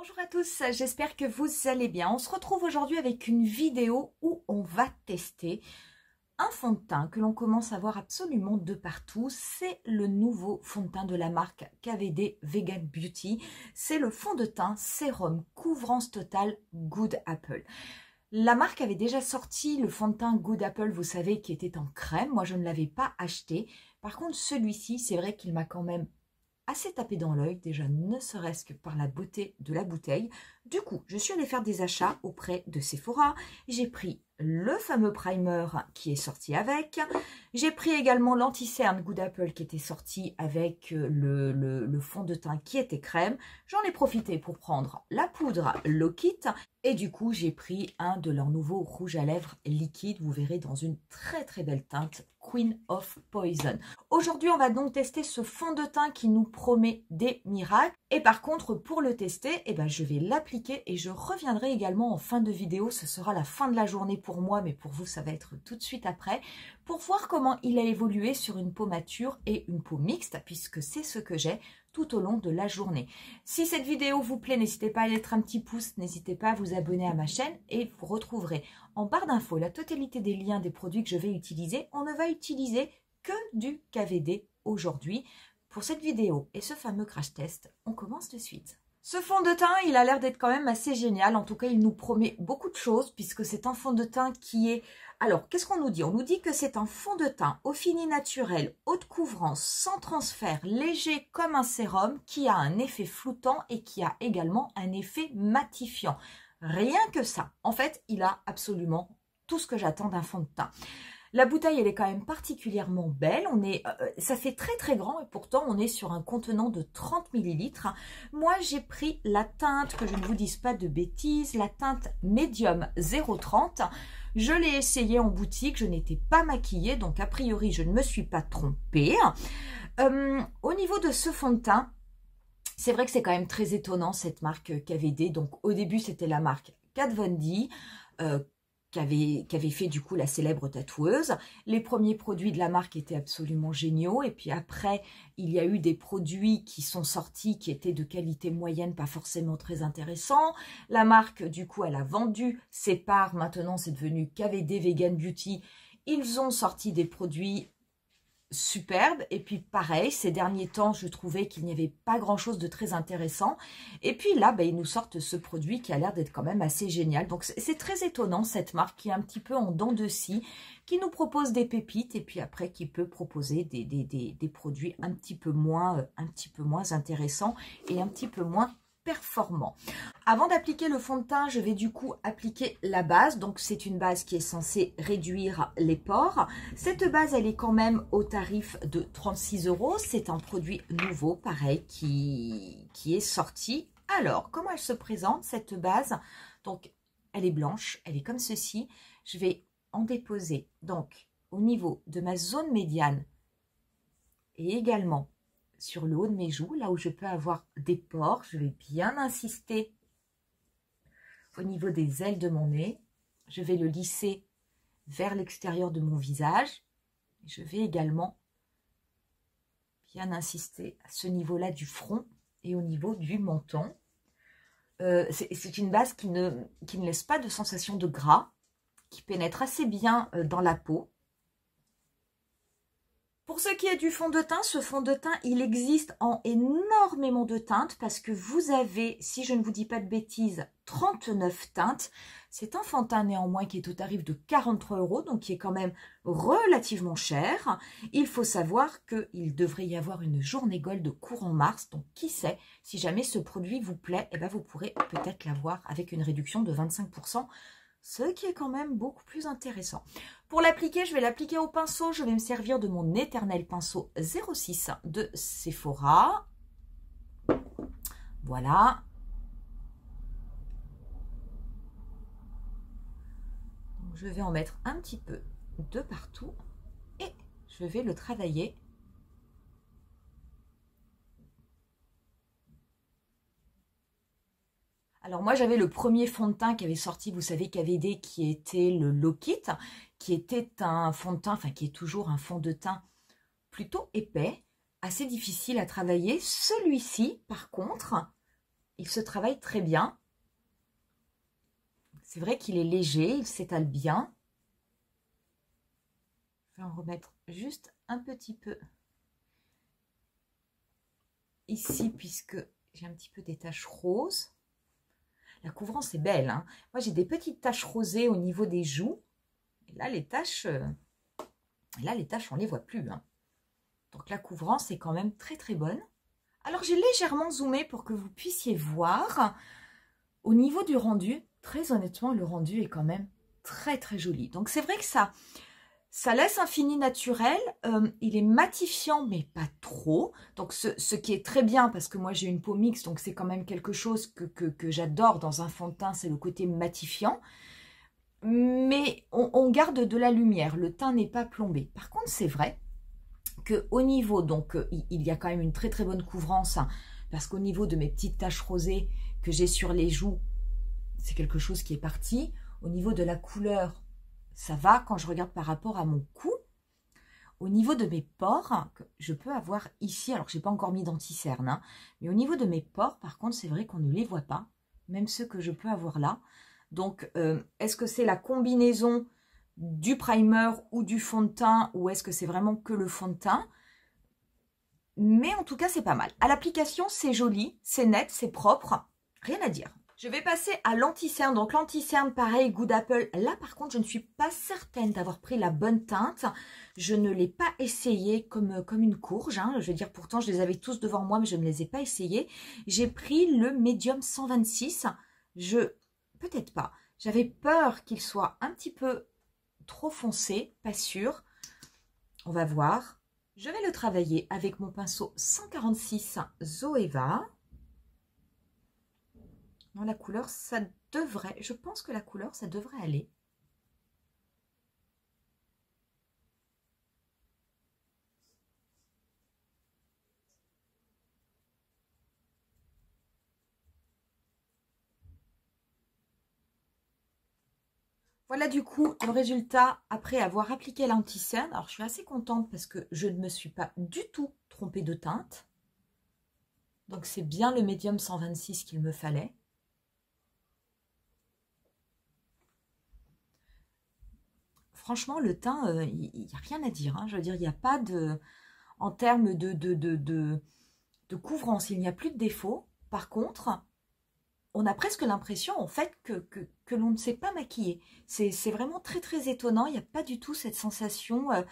Bonjour à tous, j'espère que vous allez bien. On se retrouve aujourd'hui avec une vidéo où on va tester un fond de teint que l'on commence à voir absolument de partout. C'est le nouveau fond de teint de la marque KVD Vegan Beauty. C'est le fond de teint sérum couvrance totale Good Apple. La marque avait déjà sorti le fond de teint Good Apple, vous savez, qui était en crème. Moi, je ne l'avais pas acheté. Par contre, celui-ci, c'est vrai qu'il m'a quand même assez tapé dans l'œil, déjà ne serait-ce que par la beauté de la bouteille. Du coup, je suis allée faire des achats auprès de Sephora. J'ai pris le fameux primer qui est sorti avec. J'ai pris également l'anti-cerne Good Apple qui était sorti avec euh, le, fond de teint qui était crème. J'en ai profité pour prendre la poudre Lokit et du coup j'ai pris un de leurs nouveaux rouges à lèvres liquides. Vous verrez dans une très très belle teinte Queen of Poison. Aujourd'hui, on va donc tester ce fond de teint qui nous promet des miracles. Et par contre, pour le tester, eh ben, je vais l'appliquer et je reviendrai également en fin de vidéo. Ce sera la fin de la journée pour moi, mais pour vous, ça va être tout de suite après, pour voir comment il a évolué sur une peau mature et une peau mixte, puisque c'est ce que j'ai tout au long de la journée. Si cette vidéo vous plaît, n'hésitez pas à mettre un petit pouce, n'hésitez pas à vous abonner à ma chaîne et vous retrouverez en barre d'infos la totalité des liens des produits que je vais utiliser. On ne va utiliser que du KVD aujourd'hui. Pour cette vidéo et ce fameux crash test, on commence de suite. Ce fond de teint, il a l'air d'être quand même assez génial. En tout cas, il nous promet beaucoup de choses puisque c'est un fond de teint qui est... Alors, qu'est-ce qu'on nous dit? On nous dit que c'est un fond de teint au fini naturel, haute couvrance, sans transfert, léger comme un sérum, qui a un effet floutant et qui a également un effet matifiant. Rien que ça. En fait, il a absolument tout ce que j'attends d'un fond de teint. La bouteille, elle est quand même particulièrement belle. On est, euh, ça fait très très grand et pourtant on est sur un contenant de 30 ml. Moi, j'ai pris la teinte, que je ne vous dise pas de bêtises, la teinte Medium 030. Je l'ai essayé en boutique, je n'étais pas maquillée, donc a priori, je ne me suis pas trompée. Euh, au niveau de ce fond de teint, c'est vrai que c'est quand même très étonnant cette marque KVD. Donc au début, c'était la marque Kat Von D. Euh, qu'avait fait du coup la célèbre tatoueuse. Les premiers produits de la marque étaient absolument géniaux et puis après il y a eu des produits qui sont sortis qui étaient de qualité moyenne, pas forcément très intéressants. La marque du coup elle a vendu ses parts, maintenant c'est devenu KVD Vegan Beauty. Ils ont sorti des produits superbe. Et puis pareil, ces derniers temps, je trouvais qu'il n'y avait pas grand-chose de très intéressant. Et puis là, ben, ils nous sortent ce produit qui a l'air d'être quand même assez génial. Donc c'est très étonnant cette marque qui est un petit peu en dents de scie, qui nous propose des pépites et puis après qui peut proposer des, des, des, des produits un petit peu moins, euh, un petit peu moins intéressants et un petit peu moins performant. Avant d'appliquer le fond de teint, je vais du coup appliquer la base. Donc, c'est une base qui est censée réduire les pores. Cette base, elle est quand même au tarif de 36 euros. C'est un produit nouveau, pareil, qui, qui est sorti. Alors, comment elle se présente, cette base? Donc, elle est blanche, elle est comme ceci. Je vais en déposer, donc, au niveau de ma zone médiane et également sur le haut de mes joues, là où je peux avoir des pores. Je vais bien insister au niveau des ailes de mon nez. Je vais le lisser vers l'extérieur de mon visage. Je vais également bien insister à ce niveau-là du front et au niveau du menton. Euh, c'est une base qui ne, laisse pas de sensation de gras, qui pénètre assez bien euh, dans la peau. Pour ce qui est du fond de teint, ce fond de teint, il existe en énormément de teintes parce que vous avez, si je ne vous dis pas de bêtises, 39 teintes. C'est un teint néanmoins qui est au tarif de 43 euros, donc qui est quand même relativement cher. Il faut savoir qu'il devrait y avoir une journée gold courant mars, donc qui sait, si jamais ce produit vous plaît, eh ben vous pourrez peut-être l'avoir avec une réduction de 25% ce qui est quand même beaucoup plus intéressant. Pour l'appliquer, je vais l'appliquer au pinceau. Je vais me servir de mon éternel pinceau 06 de Sephora. Voilà. je vais en mettre un petit peu de partout et je vais le travailler Alors moi j'avais le premier fond de teint qui avait sorti, vous savez, KVD, qui était le Lokit, qui était un fond de teint, enfin qui est toujours un fond de teint plutôt épais, assez difficile à travailler. Celui-ci, par contre, il se travaille très bien. C'est vrai qu'il est léger, il s'étale bien. Je vais en remettre juste un petit peu ici, puisque j'ai un petit peu des taches roses. La couvrance est belle. Hein. Moi, j'ai des petites taches rosées au niveau des joues. Et là, les taches, euh, là, les taches, on ne les voit plus. Hein. Donc, la couvrance est quand même très, très bonne. Alors, j'ai légèrement zoomé pour que vous puissiez voir. Au niveau du rendu, très honnêtement, le rendu est quand même très, très joli. Donc, c'est vrai que ça, ça laisse un fini naturel. Euh, il est matifiant, mais pas trop. Donc, ce, qui est très bien, parce que moi, j'ai une peau mixte, donc c'est quand même quelque chose que, j'adore dans un fond de teint, c'est le côté matifiant. Mais on, garde de la lumière. Le teint n'est pas plombé. Par contre, c'est vrai que au niveau, donc, euh, il y a quand même une très très bonne couvrance, hein, parce qu'au niveau de mes petites taches rosées que j'ai sur les joues, c'est quelque chose qui est parti. Au niveau de la couleur, ça va quand je regarde par rapport à mon cou. Au niveau de mes pores, je peux avoir ici, alors je n'ai pas encore mis d'anticerne, hein, mais au niveau de mes pores, par contre, c'est vrai qu'on ne les voit pas, même ceux que je peux avoir là. Donc, euh, est-ce que c'est la combinaison du primer ou du fond de teint, ou est-ce que c'est vraiment que le fond de teint? Mais en tout cas, c'est pas mal. À l'application, c'est joli, c'est net, c'est propre, rien à dire. Je vais passer à l'anti-cerne. Donc l'anti-cerne, pareil, goût d'Apple. Là, par contre, je ne suis pas certaine d'avoir pris la bonne teinte. Je ne l'ai pas essayé comme, comme une courge. Hein. Je veux dire, pourtant, je les avais tous devant moi, mais je ne les ai pas essayés. J'ai pris le Medium 126. Je... Peut-être pas. J'avais peur qu'il soit un petit peu trop foncé, pas sûr. On va voir. Je vais le travailler avec mon pinceau 146 Zoeva. Non, la couleur, ça devrait, je pense que la couleur, ça devrait aller. Voilà du coup le résultat après avoir appliqué l'anti-cerne. Alors je suis assez contente parce que je ne me suis pas du tout trompée de teinte. Donc c'est bien le médium 126 qu'il me fallait. Franchement, le teint, euh, il n'y a rien à dire. Hein. Je veux dire, il n'y a pas de... En termes de, couvrance, il n'y a plus de défaut. Par contre, on a presque l'impression, en fait, que, l'on ne sait pas maquiller. C'est vraiment très, très étonnant. Il n'y a pas du tout cette sensation... Euh,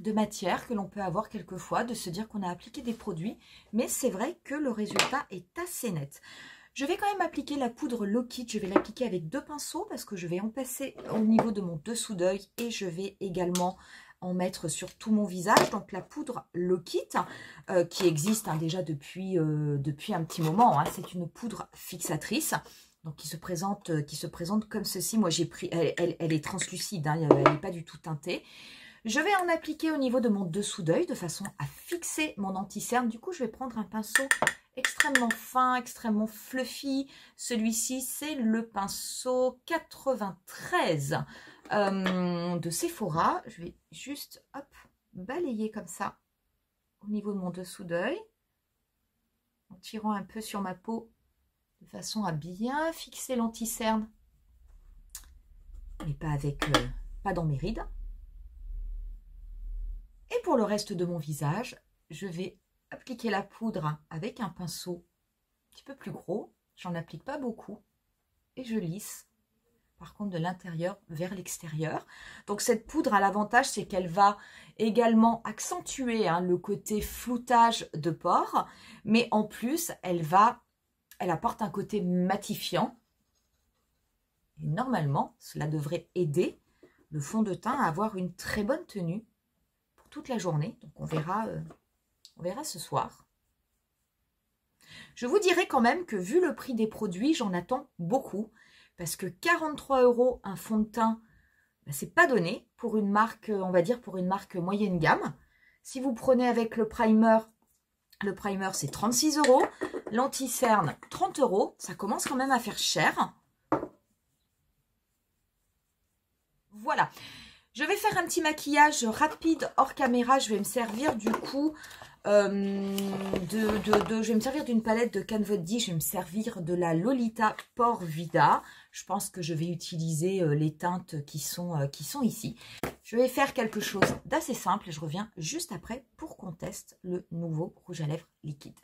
de matière que l'on peut avoir quelquefois, de se dire qu'on a appliqué des produits, mais c'est vrai que le résultat est assez net. Je vais quand même appliquer la poudre Lockit. Je vais l'appliquer avec deux pinceaux parce que je vais en passer au niveau de mon dessous d'œil et je vais également en mettre sur tout mon visage. Donc la poudre Lockit euh, qui existe hein, déjà depuis, euh, depuis un petit moment. Hein. C'est une poudre fixatrice. Donc qui se présente, qui se présente comme ceci. Moi j'ai pris, elle, est translucide, hein, elle n'est pas du tout teintée. Je vais en appliquer au niveau de mon dessous d'œil de façon à fixer mon anti-cerne. Du coup, je vais prendre un pinceau extrêmement fin, extrêmement fluffy. Celui-ci, c'est le pinceau 93 euh, de Sephora. Je vais juste balayer comme ça au niveau de mon dessous d'œil. En tirant un peu sur ma peau de façon à bien fixer l'anti-cerne. Mais pas avec, euh, pas dans mes rides. Et pour le reste de mon visage, je vais appliquer la poudre avec un pinceau un petit peu plus gros. J'en applique pas beaucoup. Et je lisse, par contre, de l'intérieur vers l'extérieur. Donc cette poudre a l'avantage, c'est qu'elle va également accentuer hein, le côté floutage de pores. Mais en plus, elle va, elle apporte un côté matifiant. Et normalement, cela devrait aider le fond de teint à avoir une très bonne tenue pour toute la journée. Donc on verra euh, on verra ce soir. Je vous dirais quand même que vu le prix des produits, j'en attends beaucoup. Parce que 43 euros un fond de teint, ben, c'est pas donné pour une marque, on va dire pour une marque moyenne gamme. Si vous prenez avec le primer, le primer c'est 36 euros. L'anti-cerne 30 euros. Ça commence quand même à faire cher. Voilà. Je vais faire un petit maquillage rapide hors caméra. Je vais me servir du coup Euh, je vais me servir d'une palette de D. Je vais me servir de la Lolita Por Vida. Je pense que je vais utiliser euh, les teintes qui sont, euh, qui sont ici. Je vais faire quelque chose d'assez simple et je reviens juste après pour qu'on teste le nouveau rouge à lèvres liquide.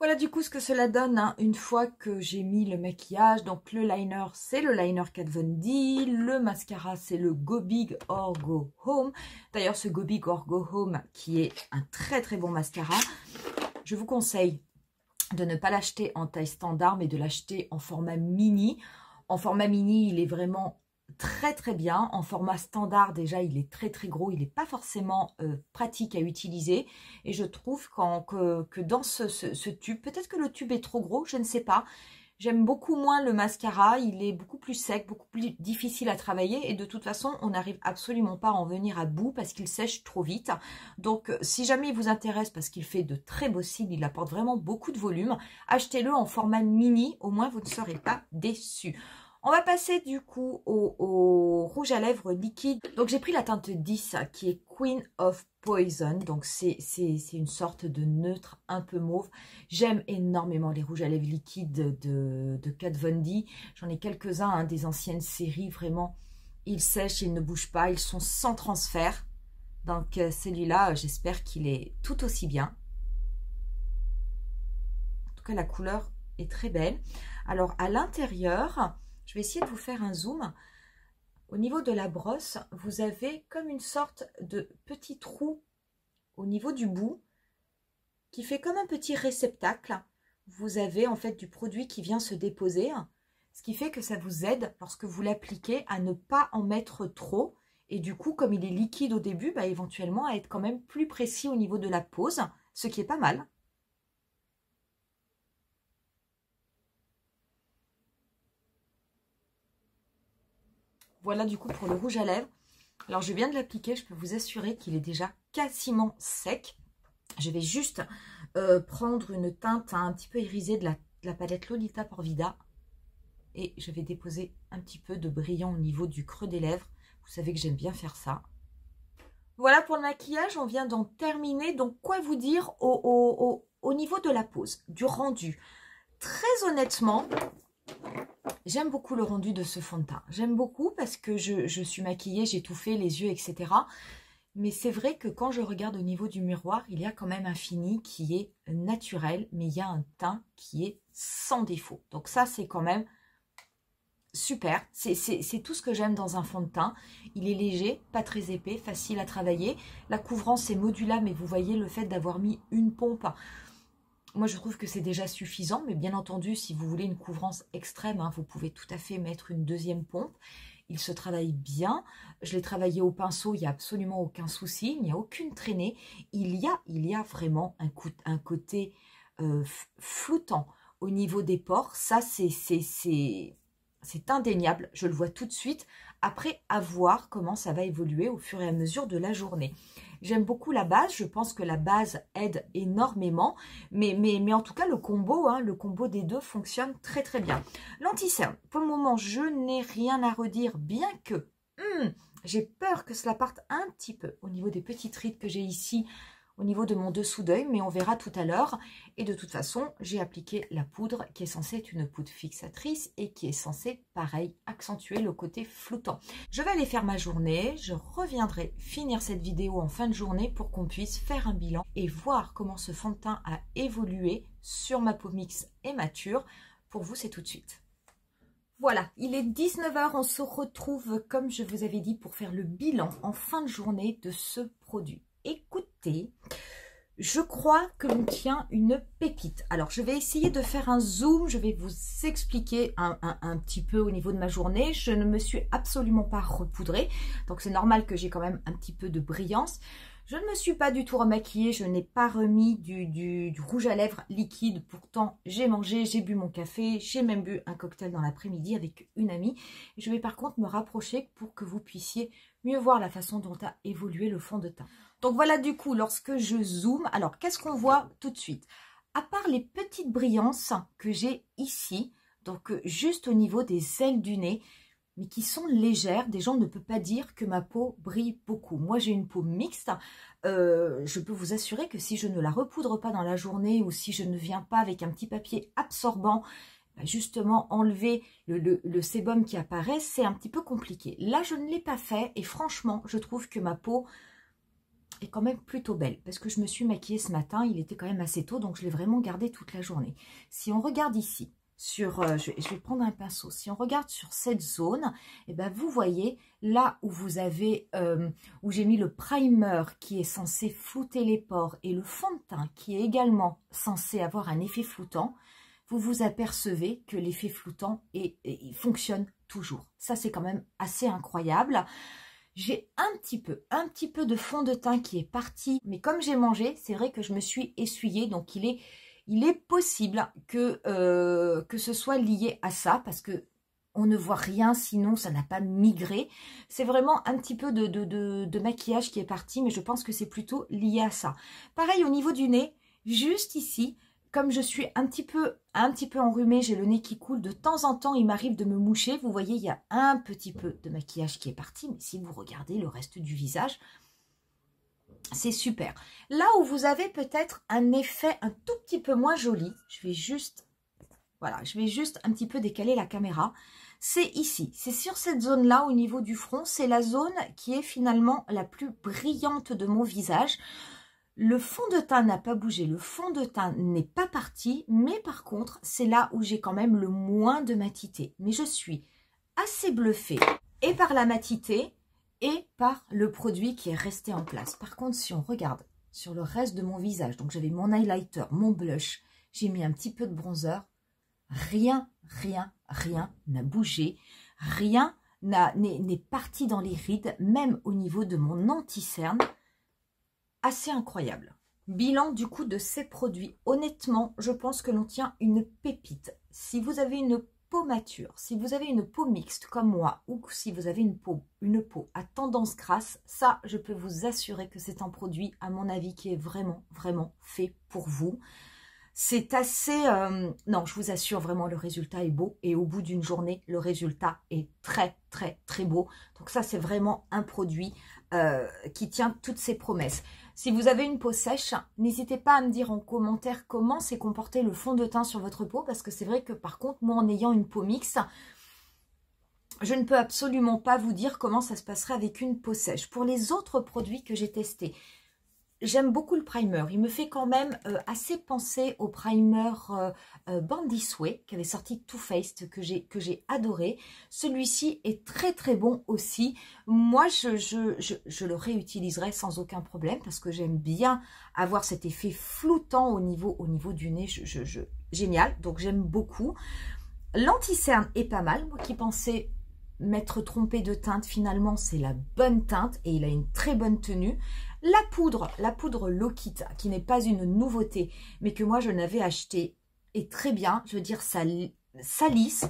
Voilà du coup ce que cela donne hein, une fois que j'ai mis le maquillage. Donc le liner, c'est le liner Kat Von D. Le mascara, c'est le Go Big or Go Home. D'ailleurs, ce Go Big or Go Home qui est un très très bon mascara. Je vous conseille de ne pas l'acheter en taille standard, mais de l'acheter en format mini. En format mini, il est vraiment très très bien. En format standard, déjà, il est très très gros. Il n'est pas forcément euh, pratique à utiliser. Et je trouve que, que, dans ce, tube, peut-être que le tube est trop gros, je ne sais pas. J'aime beaucoup moins le mascara, il est beaucoup plus sec, beaucoup plus difficile à travailler et de toute façon, on n'arrive absolument pas à en venir à bout parce qu'il sèche trop vite. Donc, si jamais il vous intéresse parce qu'il fait de très beaux cils, il apporte vraiment beaucoup de volume, achetez-le en format mini, au moins vous ne serez pas déçus. On va passer du coup au, rouge à lèvres liquide. Donc j'ai pris la teinte 10 qui est Queen of Poison. Donc c'est une sorte de neutre un peu mauve. J'aime énormément les rouges à lèvres liquides de, de Kat Von. J'en ai quelques-uns hein, des anciennes séries. Vraiment, ils sèchent, ils ne bougent pas. Ils sont sans transfert. Donc euh, celui-là, j'espère qu'il est tout aussi bien. En tout cas, la couleur est très belle. Alors à l'intérieur... Je vais essayer de vous faire un zoom. Au niveau de la brosse, vous avez comme une sorte de petit trou au niveau du bout qui fait comme un petit réceptacle. Vous avez en fait du produit qui vient se déposer, ce qui fait que ça vous aide lorsque vous l'appliquez à ne pas en mettre trop. Et du coup, comme il est liquide au début, bah, éventuellement à être quand même plus précis au niveau de la pose, ce qui est pas mal. Voilà du coup pour le rouge à lèvres. Alors je viens de l'appliquer, je peux vous assurer qu'il est déjà quasiment sec. Je vais juste euh, prendre une teinte un petit peu irisée de la, palette Lolita Porvida. Et je vais déposer un petit peu de brillant au niveau du creux des lèvres. Vous savez que j'aime bien faire ça. Voilà pour le maquillage, on vient d'en terminer. Donc quoi vous dire au niveau de la pose, du rendu? Très honnêtement, J'aime beaucoup le rendu de ce fond de teint. J'aime beaucoup parce que je, suis maquillée, j'ai tout fait, les yeux, etc. Mais c'est vrai que quand je regarde au niveau du miroir, il y a quand même un fini qui est naturel, mais il y a un teint qui est sans défaut. Donc ça, c'est quand même super. C'est tout ce que j'aime dans un fond de teint. Il est léger, pas très épais, facile à travailler. La couvrance est modulable, mais vous voyez le fait d'avoir mis une pompe moi, je trouve que c'est déjà suffisant, mais bien entendu, si vous voulez une couvrance extrême, hein, vous pouvez tout à fait mettre une deuxième pompe. Il se travaille bien. Je l'ai travaillé au pinceau, il n'y a absolument aucun souci, il n'y a aucune traînée. Il y a, il y a vraiment un, côté euh, floutant au niveau des pores. Ça, c'est indéniable, je le vois tout de suite. Après, à voir comment ça va évoluer au fur et à mesure de la journée. J'aime beaucoup la base. Je pense que la base aide énormément. Mais en tout cas, le combo, hein, le combo des deux fonctionne très très bien. L'anti-cerne, pour le moment, je n'ai rien à redire, bien que hmm, j'ai peur que cela parte un petit peu au niveau des petites rides que j'ai ici au niveau de mon dessous d'œil, mais on verra tout à l'heure. Et de toute façon, j'ai appliqué la poudre qui est censée être une poudre fixatrice et qui est censée, pareil, accentuer le côté flottant. Je vais aller faire ma journée, je reviendrai finir cette vidéo en fin de journée pour qu'on puisse faire un bilan et voir comment ce fond de teint a évolué sur ma peau mix et mature. Pour vous, c'est tout de suite. Voilà, il est 19h, on se retrouve comme je vous avais dit pour faire le bilan en fin de journée de ce produit je crois que l'on tient une pépite. Alors, je vais essayer de faire un zoom. Je vais vous expliquer un, petit peu au niveau de ma journée. Je ne me suis absolument pas repoudrée. Donc, c'est normal que j'ai quand même un petit peu de brillance. Je ne me suis pas du tout remaquillée. Je n'ai pas remis du, rouge à lèvres liquide. Pourtant, j'ai mangé, j'ai bu mon café. J'ai même bu un cocktail dans l'après-midi avec une amie. Je vais par contre me rapprocher pour que vous puissiez mieux voir la façon dont a évolué le fond de teint. Donc voilà du coup, lorsque je zoome, alors qu'est-ce qu'on voit tout de suite? À part les petites brillances que j'ai ici, donc euh, juste au niveau des ailes du nez, mais qui sont légères. Des gens ne peuvent pas dire que ma peau brille beaucoup. Moi, j'ai une peau mixte. Euh, je peux vous assurer que si je ne la repoudre pas dans la journée ou si je ne viens pas avec un petit papier absorbant, justement enlever le, sébum qui apparaît, c'est un petit peu compliqué. Là, je ne l'ai pas fait et franchement, je trouve que ma peau est quand même plutôt belle parce que je me suis maquillée ce matin, il était quand même assez tôt, donc je l'ai vraiment gardé toute la journée. Si on regarde ici, sur, euh, je, vais, prendre un pinceau, si on regarde sur cette zone, et eh ben vous voyez là où vous avez, euh, où j'ai mis le primer qui est censé flouter les pores et le fond de teint qui est également censé avoir un effet floutant, vous vous apercevez que l'effet floutant et, il fonctionne toujours. Ça c'est quand même assez incroyable. J'ai un petit peu, un petit peu de fond de teint qui est parti, mais comme j'ai mangé, c'est vrai que je me suis essuyée, donc il est il est possible que, euh, que ce soit lié à ça, parce que on ne voit rien, sinon ça n'a pas migré. C'est vraiment un petit peu de, de, maquillage qui est parti, mais je pense que c'est plutôt lié à ça. Pareil au niveau du nez, juste ici, comme je suis un petit peu, un petit peu enrhumée, j'ai le nez qui coule, de temps en temps, il m'arrive de me moucher. Vous voyez, il y a un petit peu de maquillage qui est parti, mais si vous regardez le reste du visage, c'est super. Là où vous avez peut-être un effet un tout petit peu moins joli, je vais juste, voilà, je vais juste un petit peu décaler la caméra. C'est ici, c'est sur cette zone-là au niveau du front, c'est la zone qui est finalement la plus brillante de mon visage. Le fond de teint n'a pas bougé, le fond de teint n'est pas parti, mais par contre, c'est là où j'ai quand même le moins de matité. Mais je suis assez bluffée et par la matité et par le produit qui est resté en place. Par contre, si on regarde sur le reste de mon visage, donc j'avais mon highlighter, mon blush, j'ai mis un petit peu de bronzer, rien, rien, rien n'a bougé, rien n'est parti dans les rides, même au niveau de mon anti-cerne. Assez incroyable. Bilan du coup de ces produits. Honnêtement, je pense que l'on tient une pépite. Si vous avez une mature, si vous avez une peau mixte comme moi ou si vous avez une peau, une peau à tendance grasse, ça, je peux vous assurer que c'est un produit, à mon avis, qui est vraiment, vraiment fait pour vous. C'est assez... Euh, non, je vous assure, vraiment, le résultat est beau. Et au bout d'une journée, le résultat est très, très, très beau. Donc ça, c'est vraiment un produit euh, qui tient toutes ses promesses. Si vous avez une peau sèche, n'hésitez pas à me dire en commentaire comment s'est comporté le fond de teint sur votre peau. Parce que c'est vrai que par contre, moi, en ayant une peau mixte, je ne peux absolument pas vous dire comment ça se passerait avec une peau sèche. Pour les autres produits que j'ai testés, J'aime beaucoup le primer. Il me fait quand même euh, assez penser au primer euh, euh Sway qui avait sorti Too Faced que j'ai adoré. Celui-ci est très très bon aussi. Moi, je, le réutiliserai sans aucun problème parce que j'aime bien avoir cet effet floutant au niveau, au niveau du nez. Génial, donc j'aime beaucoup. L'anti-cerne est pas mal. Moi qui pensais m'être trompé de teinte, finalement, c'est la bonne teinte et il a une très bonne tenue. La poudre, la poudre Lokita, qui n'est pas une nouveauté, mais que moi je n'avais acheté, est très bien. Je veux dire, ça, ça lisse,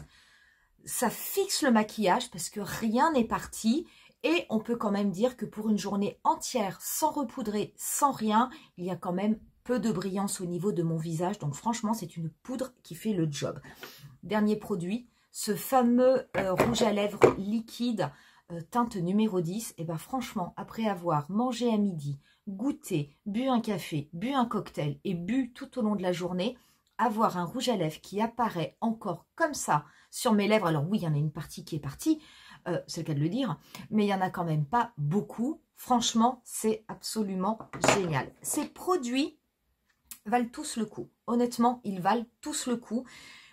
ça fixe le maquillage parce que rien n'est parti. Et on peut quand même dire que pour une journée entière, sans repoudrer, sans rien, il y a quand même peu de brillance au niveau de mon visage. Donc franchement, c'est une poudre qui fait le job. Dernier produit, ce fameux euh, rouge à lèvres liquide euh, teinte numéro 10, et eh ben franchement, après avoir mangé à midi, goûté, bu un café, bu un cocktail et bu tout au long de la journée, avoir un rouge à lèvres qui apparaît encore comme ça sur mes lèvres, alors oui, il y en a une partie qui est partie, euh, c'est le cas de le dire, mais il n'y en a quand même pas beaucoup. Franchement, c'est absolument génial. Ces produits valent tous le coup. Honnêtement, ils valent tous le coup.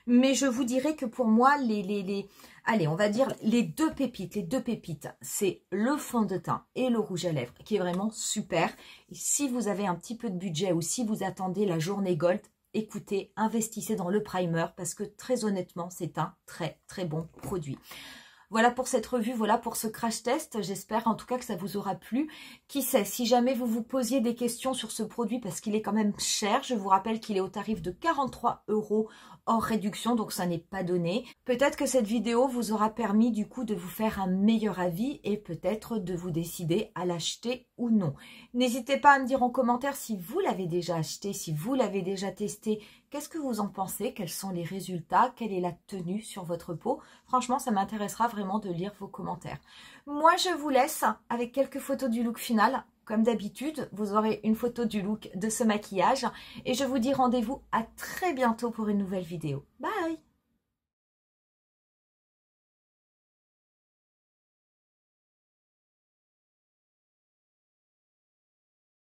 Mais je vous dirais que pour moi, les, les, allez, on va dire les deux pépites, les deux pépites, c'est le fond de teint et le rouge à lèvres, qui est vraiment super. Si vous avez un petit peu de budget ou si vous attendez la journée gold, écoutez, investissez dans le primer parce que très honnêtement, c'est un très très bon produit. Voilà pour cette revue, voilà pour ce crash test. J'espère en tout cas que ça vous aura plu. Qui sait, si jamais vous vous posiez des questions sur ce produit parce qu'il est quand même cher, je vous rappelle qu'il est au tarif de 43 euros hors réduction, donc ça n'est pas donné. Peut-être que cette vidéo vous aura permis du coup de vous faire un meilleur avis et peut-être de vous décider à l'acheter ou non. N'hésitez pas à me dire en commentaire si vous l'avez déjà acheté, si vous l'avez déjà testé, qu'est-ce que vous en pensez, quels sont les résultats, quelle est la tenue sur votre peau? Franchement, ça m'intéressera vraiment de lire vos commentaires. Moi, je vous laisse avec quelques photos du look final. Comme d'habitude, vous aurez une photo du look de ce maquillage et je vous dis rendez-vous à très bientôt pour une nouvelle vidéo. Bye